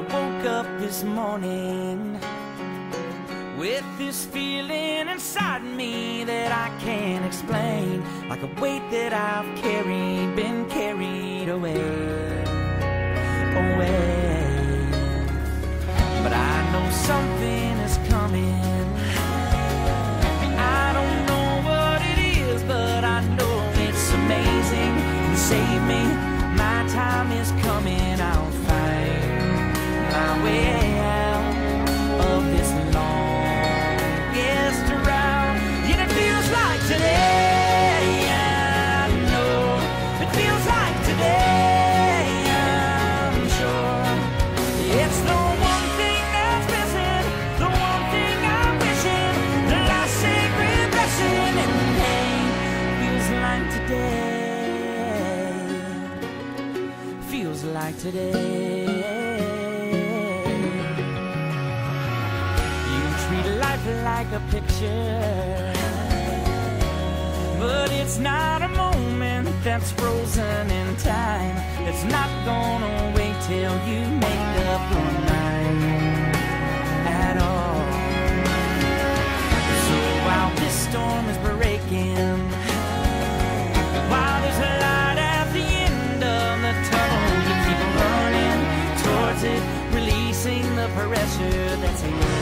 wake up this morning with this feeling inside me that I can't explain, like a weight that I've carried, been carried away, away. But I know something is coming. I don't know what it is, but I know it's amazing. And save me, my time is coming. I'll Like today. You treat life like a picture. But it's not a moment that's frozen in time. It's not gonna wait till you make up pressure that's in